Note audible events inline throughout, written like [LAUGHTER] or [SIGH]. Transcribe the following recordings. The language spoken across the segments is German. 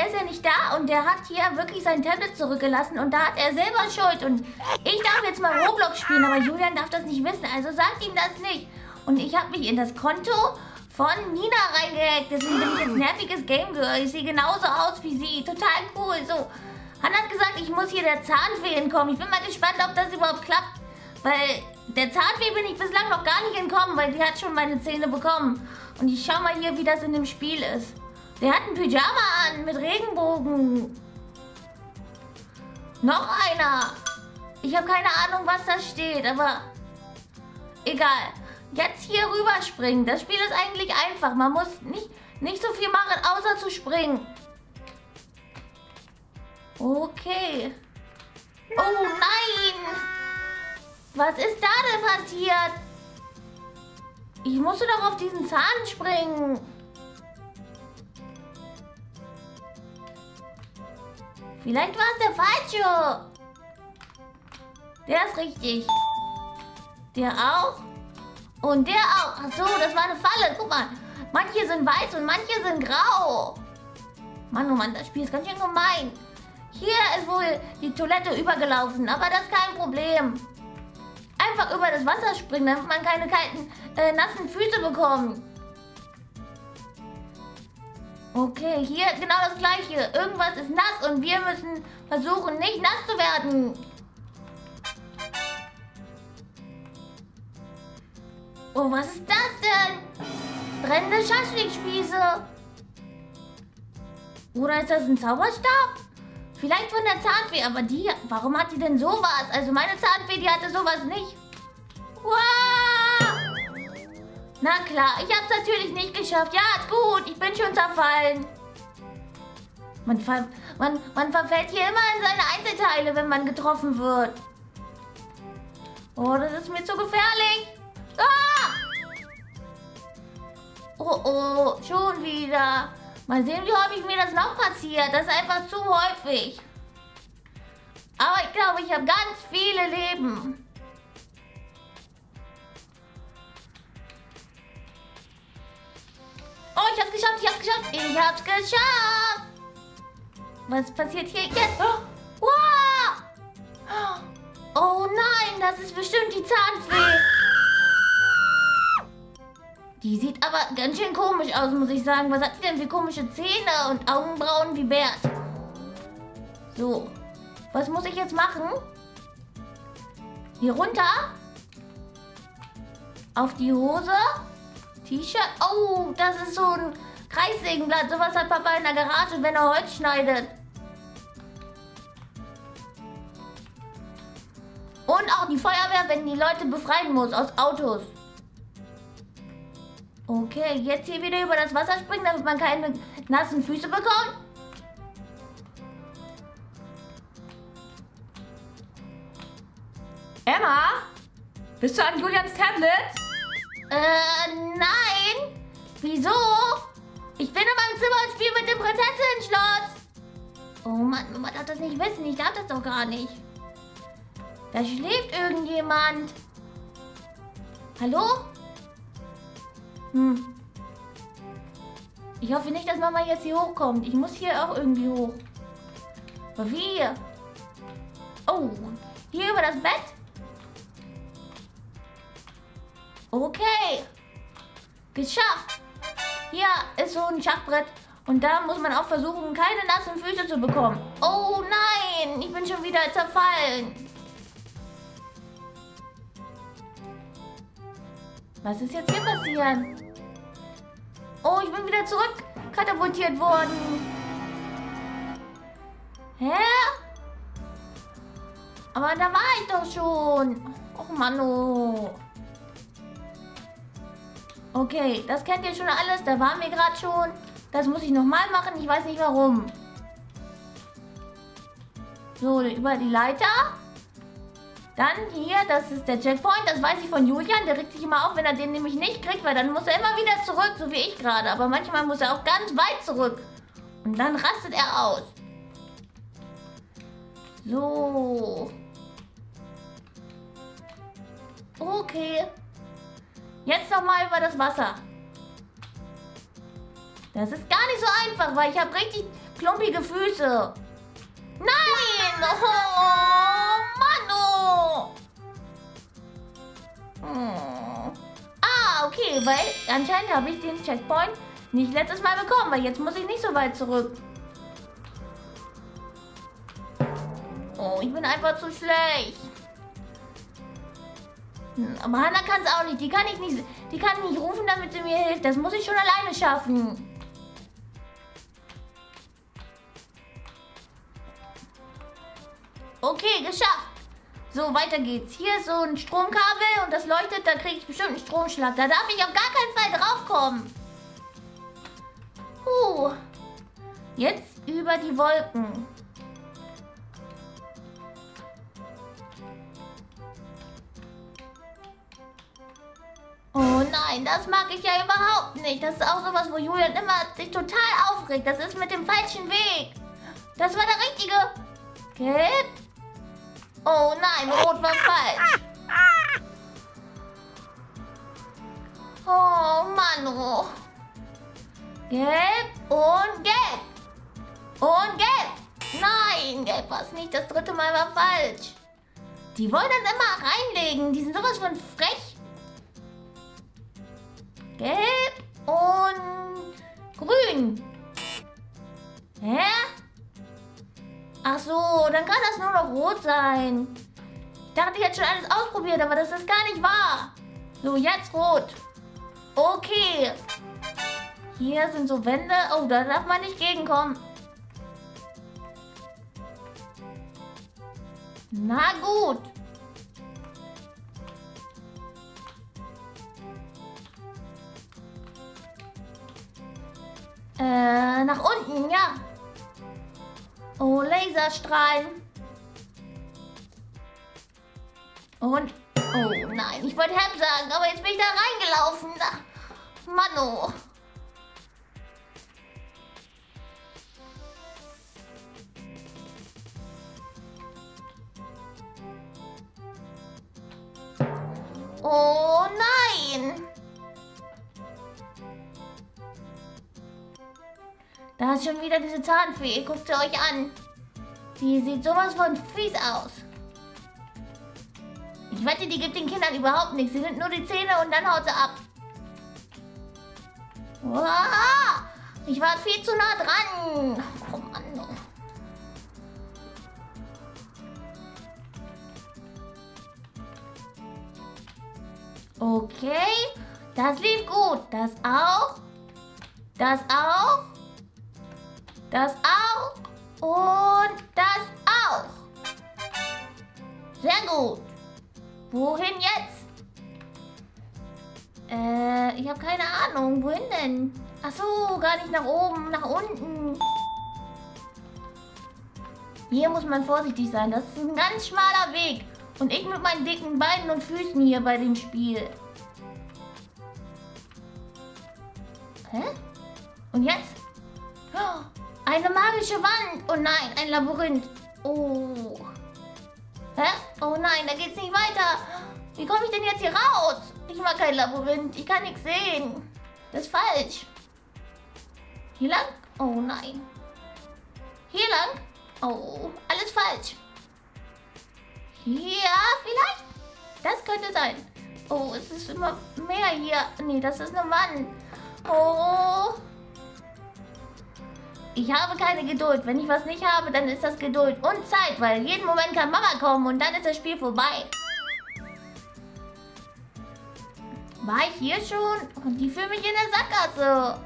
der ist ja nicht da und der hat hier wirklich sein Tablet zurückgelassen und da hat er selber Schuld und ich darf jetzt mal Roblox spielen, aber Julian darf das nicht wissen, also sagt ihm das nicht. Und ich habe mich in das Konto von Nina reingehackt, deswegen bin ich jetzt nerviges Game Girl. Ich sehe genauso aus wie sie, total cool. So, Hannah hat gesagt, ich muss hier der Zahnfee entkommen. Ich bin mal gespannt, ob das überhaupt klappt, weil der Zahnfee bin ich bislang noch gar nicht entkommen, weil die hat schon meine Zähne bekommen. Und ich schau mal hier, wie das in dem Spiel ist. Der hat ein Pyjama an mit Regenbogen. Noch einer. Ich habe keine Ahnung, was da steht, aber egal. Jetzt hier rüberspringen. Das Spiel ist eigentlich einfach. Man muss nicht, nicht so viel machen, außer zu springen. Okay. Oh nein! Was ist da denn passiert? Ich musste doch auf diesen Zahn springen. Vielleicht war es der falsche. Der ist richtig. Der auch. Und der auch. Ach so, das war eine Falle. Guck mal. Manche sind weiß und manche sind grau. Mann, oh Mann, das Spiel ist ganz schön gemein. Hier ist wohl die Toilette übergelaufen, aber das ist kein Problem. Einfach über das Wasser springen, damit man keine kalten, äh, nassen Füße bekommt. Okay, hier genau das gleiche. Irgendwas ist nass und wir müssen versuchen, nicht nass zu werden. Oh, was ist das denn? Brennende Schaschlikspieße. Oder ist das ein Zauberstab? Vielleicht von der Zahnfee, aber die, warum hat die denn sowas? Also meine Zahnfee, die hatte sowas nicht. Wow! Na klar, ich hab's natürlich nicht geschafft. Ja, ist gut, ich bin schon zerfallen. Man, ver man, man verfällt hier immer in seine Einzelteile, wenn man getroffen wird. Oh, das ist mir zu gefährlich. Ah! Oh, oh, schon wieder. Mal sehen, wie häufig mir das noch passiert. Das ist einfach zu häufig. Aber ich glaube, ich habe ganz viele Leben. Oh, ich hab's geschafft, ich hab's geschafft. Ich hab's geschafft. Was passiert hier jetzt? Oh, wow. oh nein, das ist bestimmt die Zahnfee. Die sieht aber ganz schön komisch aus, muss ich sagen. Was hat sie denn für komische Zähne und Augenbrauen wie Bert? So. Was muss ich jetzt machen? Hier runter. Auf die Hose. T-Shirt. Oh, das ist so ein Kreissägenblatt. Sowas hat Papa in der Garage, wenn er Holz schneidet. Und auch die Feuerwehr, wenn die Leute befreien muss aus Autos. Okay, jetzt hier wieder über das Wasser springen, damit man keine nassen Füße bekommt. Emma? Bist du an Julians Tablet? Äh, nein. Wieso? Ich bin in meinem Zimmer und spiele mit dem Prinzessinnen-Schloss. Oh Mann, Mama darf das nicht wissen. Ich darf das doch gar nicht. Da schläft irgendjemand. Hallo? Hm. Ich hoffe nicht, dass Mama jetzt hier hochkommt. Ich muss hier auch irgendwie hoch. Aber wie? Oh, hier über das Bett? Okay. Geschafft. Hier ist so ein Schachbrett. Und da muss man auch versuchen, keine nassen Füße zu bekommen. Oh nein, ich bin schon wieder zerfallen. Was ist jetzt hier passiert? Oh, ich bin wieder zurück katapultiert worden. Hä? Aber da war ich doch schon. Och, Mano. Okay, das kennt ihr schon alles. Da waren wir gerade schon. Das muss ich nochmal machen. Ich weiß nicht warum. So, über die Leiter. Dann hier, das ist der Checkpoint. Das weiß ich von Julian. Der regt sich immer auf, wenn er den nämlich nicht kriegt, weil dann muss er immer wieder zurück, so wie ich gerade. Aber manchmal muss er auch ganz weit zurück. Und dann rastet er aus. So. Okay. Jetzt nochmal über das Wasser. Das ist gar nicht so einfach, weil ich habe richtig klumpige Füße. Nein! [LAUGHS] Oh, Mano! Hm. Ah, okay, weil anscheinend habe ich den Checkpoint nicht letztes Mal bekommen, weil jetzt muss ich nicht so weit zurück. Oh, ich bin einfach zu schlecht. Hm, Aber Hannah kann es auch nicht. Die kann ich nicht. Die kann nicht rufen, damit sie mir hilft. Das muss ich schon alleine schaffen. Okay, geschafft. So, weiter geht's. Hier ist so ein Stromkabel und das leuchtet, da kriege ich bestimmt einen Stromschlag. Da darf ich auf gar keinen Fall draufkommen. Puh. Jetzt über die Wolken. Nein, das mag ich ja überhaupt nicht. Das ist auch sowas, wo Julian immer sich total aufregt. Das ist mit dem falschen Weg. Das war der richtige. Gelb. Oh nein, rot war falsch. Oh Mann, oh. Gelb und gelb. Und gelb. Nein, gelb war es nicht. Das dritte Mal war falsch. Die wollen dann immer reinlegen. Die sind sowas von frech. Gelb und grün. Hä? Ach so, dann kann das nur noch rot sein. Ich dachte, ich hätte schon alles ausprobiert, aber das ist gar nicht wahr. So, jetzt rot. Okay. Hier sind so Wände. Oh, da darf man nicht gegenkommen. Na gut. Äh, nach unten, ja. Oh, Laserstrahlen. Und, oh nein, ich wollte Help sagen, aber jetzt bin ich da reingelaufen. Ach, Mano. Oh Da schon wieder diese Zahnfee. Guckt sie euch an. Die sieht sowas von fies aus. Ich wette, die gibt den Kindern überhaupt nichts. Sie sind nur die Zähne und dann haut sie ab. Wow, ich war viel zu nah dran. Oh Mann. oh. Okay, das lief gut. Das auch. Das auch. Das auch. Und das auch. Sehr gut. Wohin jetzt? Äh, ich habe keine Ahnung. Wohin denn? Ach so, gar nicht nach oben, nach unten. Hier muss man vorsichtig sein. Das ist ein ganz schmaler Weg. Und ich mit meinen dicken Beinen und Füßen hier bei dem Spiel. Hä? Und jetzt? Oh, eine magische Wand. Oh nein, ein Labyrinth. Oh. Hä? Oh nein, da geht's nicht weiter. Wie komme ich denn jetzt hier raus? Ich mag kein Labyrinth. Ich kann nichts sehen. Das ist falsch. Hier lang? Oh nein. Hier lang? Oh, alles falsch. Hier vielleicht? Das könnte sein. Oh, es ist immer mehr hier. Nee, das ist eine Wand. Oh. Ich habe keine Geduld. Wenn ich was nicht habe, dann ist das Geduld und Zeit, weil jeden Moment kann Mama kommen und dann ist das Spiel vorbei. War ich hier schon? Und die fühlen mich in der Sackgasse.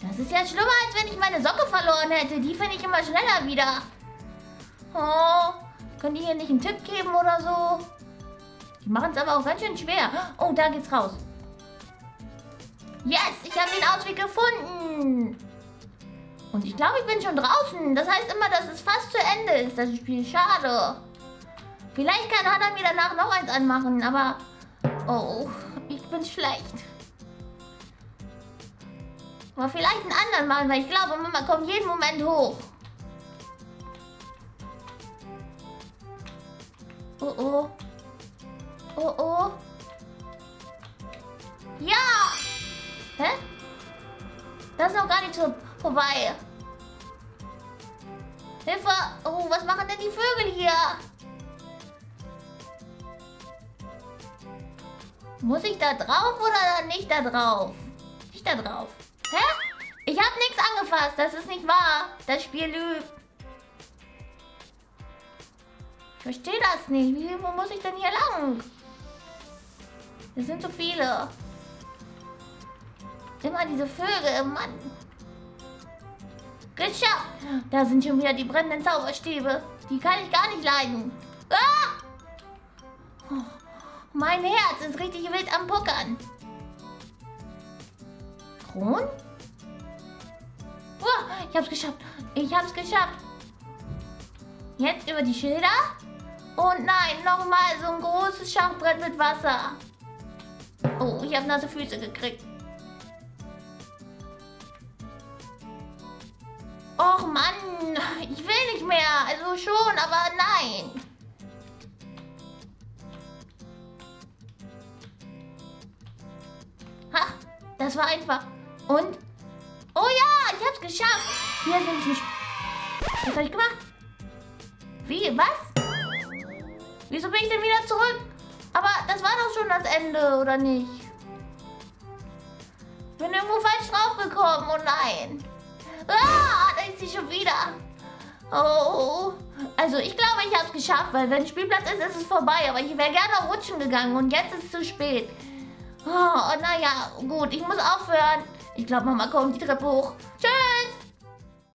Das ist ja schlimmer, als wenn ich meine Socke verloren hätte. Die finde ich immer schneller wieder. Oh, könnt ihr hier nicht einen Tipp geben oder so? Die machen es aber auch ganz schön schwer. Oh, da geht's raus. Yes, ich habe den Ausweg gefunden. Und ich glaube, ich bin schon draußen. Das heißt immer, dass es fast zu Ende ist, das Spiel. Schade. Vielleicht kann Hannah mir danach noch eins anmachen, aber... Oh, ich bin schlecht. Aber vielleicht einen anderen machen, weil ich glaube, Mama kommt jeden Moment hoch. Oh oh. Oh oh. Ja! Hä? Das ist noch gar nicht so vorbei. Hilfe! Oh, was machen denn die Vögel hier? Muss ich da drauf oder nicht da drauf? Nicht da drauf. Hä? Ich habe nichts angefasst. Das ist nicht wahr. Das Spiel lügt. Ich verstehe das nicht. Wie, wo muss ich denn hier lang? Es sind so viele. Immer diese Vögel, Mann. Geschafft. Da sind schon wieder die brennenden Zauberstäbe. Die kann ich gar nicht leiden. Ah! Oh, mein Herz ist richtig wild am Puckern. Kron? Oh, ich hab's geschafft. Ich hab's geschafft. Jetzt über die Schilder. Und nein, nochmal so ein großes Schachbrett mit Wasser. Oh, ich habe nasse Füße gekriegt. Och Mann, ich will nicht mehr. Also schon, aber nein. Ha, das war einfach. Und? Oh ja, ich hab's geschafft. Hier sind sie. Was hab ich gemacht? Wie? Was? Wieso bin ich denn wieder zurück? Aber das war doch schon das Ende, oder nicht? Ich bin irgendwo falsch draufgekommen. Oh nein. Ah, ist sie schon wieder. Oh. Also ich glaube, ich habe es geschafft, weil wenn Spielplatz ist, ist es vorbei. Aber ich wäre gerne rutschen gegangen und jetzt ist es zu spät. Oh, naja, gut, ich muss aufhören. Ich glaube, Mama kommt die Treppe hoch. Tschüss.